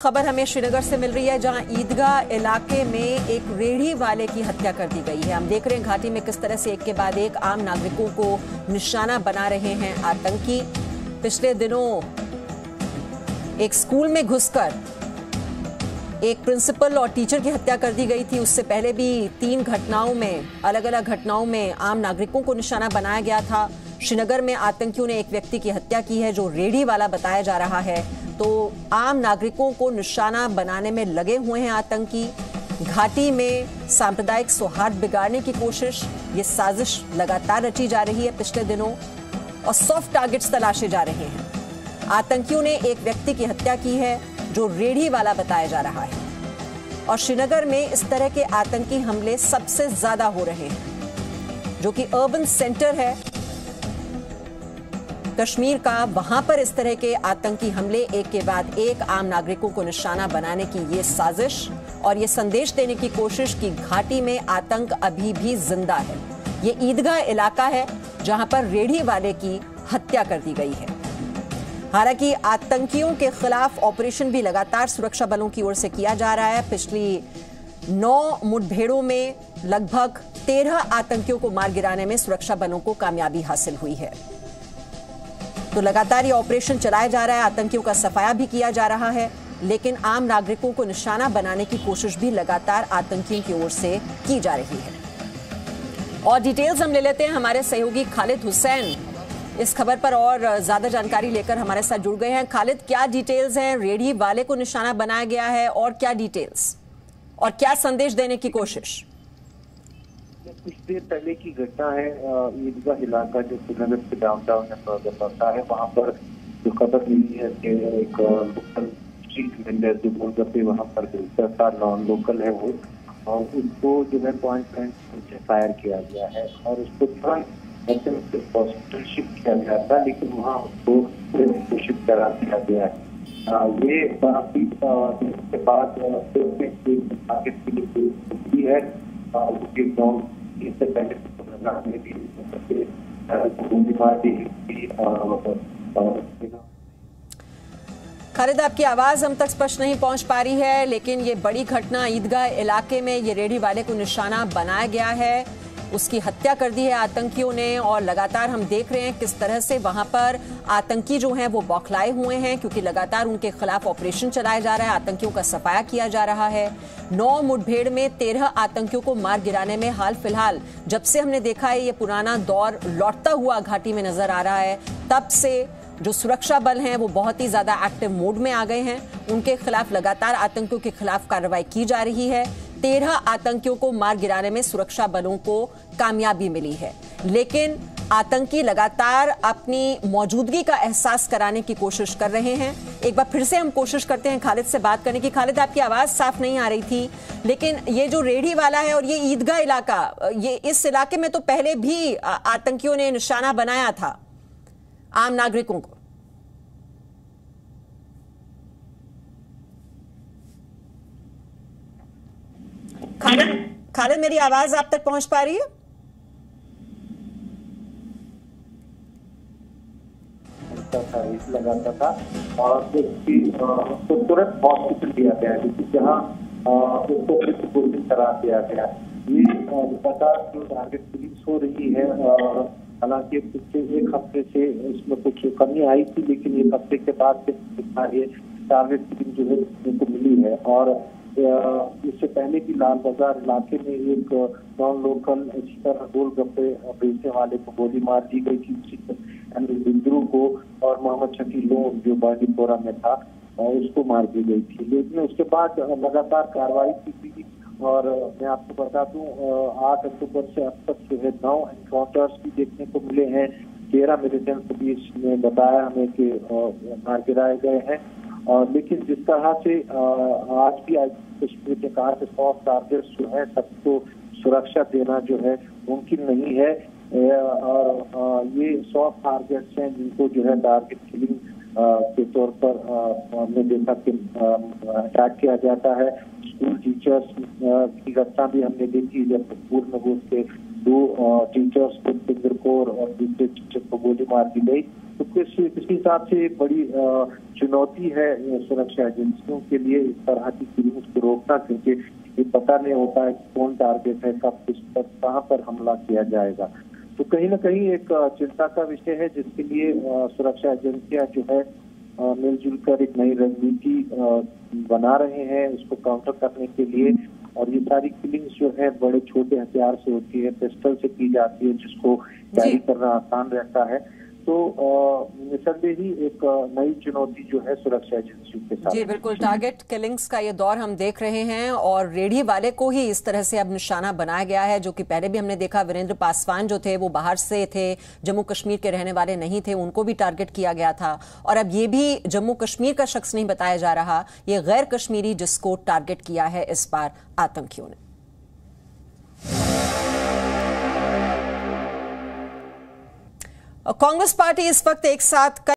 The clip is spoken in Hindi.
खबर हमें श्रीनगर से मिल रही है, जहाँ ईदगाह इलाके में एक रेढ़ी वाले की हत्या कर दी गई है। हम देख रहे हैं घाटी में किस तरह से एक के बाद एक आम नागरिकों को निशाना बना रहे हैं आतंकी। पिछले दिनों एक स्कूल में घुसकर एक प्रिंसिपल और टीचर की हत्या कर दी गई थी। उससे पहले भी तीन घटनाओं में अलग अलग घटनाओं में आम नागरिकों को निशाना बनाया गया था। श्रीनगर में आतंकियों ने एक व्यक्ति की हत्या की है, जो रेढ़ी वाला बताया जा रहा है। तो आम नागरिकों को निशाना बनाने में लगे हुए हैं आतंकी। घाटी में सांप्रदायिक सौहार्द बिगाड़ने की कोशिश, ये साजिश लगातार रची जा रही है पिछले दिनों और सॉफ्ट टारगेट्स तलाशे जा रहे हैं। आतंकियों ने एक व्यक्ति की हत्या की है, जो रेढ़ी वाला बताया जा रहा है। और श्रीनगर में इस तरह के आतंकी हमले सबसे ज़्यादा हो रहे हैं, जो कि अर्बन सेंटर है कश्मीर का, वहाँ पर इस तरह के आतंकी हमले, एक के बाद एक आम नागरिकों को निशाना बनाने की ये साजिश और ये संदेश देने की कोशिश की घाटी में आतंक अभी भी ज़िंदा है। ये ईदगाह इलाका है जहाँ पर रेढ़ी वाले की हत्या कर दी गई है। हालाँकि आतंकियों के खिलाफ ऑपरेशन भी लगातार सुरक्षा बलों की ओर से किया जा रहा है। पिछली नौ मुठभेड़ों में लगभग तेरह आतंकियों को मार गिराने में सुरक्षा बलों को कामयाबी हासिल हुई है। तो लगातार ये ऑपरेशन चलाया जा रहा है, आतंकियों का सफाया भी किया जा रहा है, लेकिन आम नागरिकों को निशाना बनाने की कोशिश भी लगातार आतंकियों की ओर से की जा रही है। और डिटेल्स हम ले लेते हैं हमारे सहयोगी खालिद हुसैन। इस खबर पर और ज़्यादा जानकारी लेकर हमारे साथ जुड़ गए हैं। खालिद, क्या डिटेल्स हैं? रेडी वाले को निशाना बनाया गया है और क्या डिटेल्स? और क्या संदेश देने की कोशिश? कुछ देर पहले की घटना है ईदगाह इलाका जो श्रीनगर से डाउनटाउन में पड़ता है, वहाँ पर जो खबर मिली है कि एक लोकल स्ट्रीट वेंडर जो गोलगप्पे वहाँ पर बेचता था नॉन लोकल है वो और उसको जो है पॉइंट पॉइंट से फायर किया गया है और उसको तुरंत हॉस्पिटल शिफ्ट किया गया था, लेकिन वहाँ उसको शिफ्ट करा दिया गया है। ये काफ़ी के बाद है इससे पहले खालिद, आपकी आवाज़ हम तक स्पष्ट नहीं पहुँच पा रही है, लेकिन ये बड़ी घटना ईदगाह इलाके में ये रेडी वाले को निशाना बनाया गया है। उसकी हत्या कर दी है आतंकियों ने और लगातार हम देख रहे हैं किस तरह से वहाँ पर आतंकी जो हैं वो बौखलाए हुए हैं, क्योंकि लगातार उनके खिलाफ ऑपरेशन चलाया जा रहा है, आतंकियों का सफाया किया जा रहा है। नौ मुठभेड़ में तेरह आतंकियों को मार गिराने में हाल फ़िलहाल, जब से हमने देखा है ये पुराना दौर लौटता हुआ घाटी में नज़र आ रहा है, तब से जो सुरक्षा बल हैं वो बहुत ही ज़्यादा एक्टिव मोड में आ गए हैं। उनके खिलाफ लगातार आतंकियों के खिलाफ कार्रवाई की जा रही है। तेरह आतंकियों को मार गिराने में सुरक्षा बलों को कामयाबी मिली है। लेकिन आतंकी लगातार अपनी मौजूदगी का एहसास कराने की कोशिश कर रहे हैं। एक बार फिर से हम कोशिश करते हैं खालिद से बात करने की। खालिद, आपकी आवाज़ साफ़ नहीं आ रही थी, लेकिन ये जो रेढ़ी वाला है और ये ईदगाह इलाका, ये इस इलाके में तो पहले भी आतंकियों ने निशाना बनाया था आम नागरिकों को। खालिद खालिद मेरी आवाज़ आप तक पहुँच पा रही है? लगाता था और उसको तुरंत हॉस्पिटल दिया गया क्योंकि जहाँ उसको दिया गया। ये लगातार जो टारगेट पुलिस हो रही है हालाँकि पिछले एक हफ़्ते से इसमें कुछ कमी आई थी लेकिन एक हफ़्ते के बाद से टारगेट पुलिस जो है उनको मिली है। और इससे पहले भी लाल बाज़ार इलाके में एक नॉन लोकल इसी तरह गोलगप्पे बेचने वाले को गोली मार दी गई थी बिंदु को और मोहम्मद शकी लोन जो बांडीपोरा में था उसको मार दी गई थी। लेकिन उसके बाद लगातार कार्रवाई की थी और मैं आपको बता दूँ आठ अक्टूबर से अब तक जो है नौ एनकाउंटर्स भी देखने को मिले हैं। तेरह मिलिटेंट पुलिस ने बताया हमें कि मार गिराए गए हैं। लेकिन जिस तरह से आज भी कश्मीर ने कहा कि सॉफ्ट टारगेट्स जो है, सबको सुरक्षा देना जो है, मुमकिन नहीं है। और ये सॉफ्ट टारगेट्स हैं जिनको जो है टारगेट किलिंग के तौर पर हमने देखा कि अटैक किया जाता है। स्कूल टीचर्स की घटना भी हमने देखी, जब पूर्व में उसके दो टीचर्स को और दूसरे टीचर को गोली मार दी गई। तो किस किस हिसाब से बड़ी चुनौती है सुरक्षा एजेंसियों के लिए इस तरह की किलिंग्स को रोकना? क्योंकि ये पता नहीं होता है कौन टारगेट है कब किस पर कहाँ पर हमला किया जाएगा। तो कहीं ना कहीं एक चिंता का विषय है जिसके लिए सुरक्षा एजेंसियाँ जो है मिलजुल कर एक नई रणनीति बना रहे हैं उसको काउंटर करने के लिए। और ये सारी किलिंग्स जो है बड़े छोटे हथियार से होती है पिस्टल से की जाती है जिसको कैरी करना आसान रहता है। तो निसंदेह ही एक नई चुनौती जो है सुरक्षा एजेंसियों के साथ। जी, बिल्कुल। टारगेट किलिंग्स का ये दौर हम देख रहे हैं और रेडी वाले को ही इस तरह से अब निशाना बनाया गया है, जो कि पहले भी हमने देखा, वीरेंद्र पासवान जो थे, वो बाहर से थे, जम्मू कश्मीर के रहने वाले नहीं थे, उनको भी टारगेट किया गया था। और अब ये भी जम्मू कश्मीर का शख्स नहीं बताया जा रहा, ये गैर कश्मीरी जिसको टारगेट किया है इस बार आतंकियों ने। कांग्रेस पार्टी इस वक्त एक साथ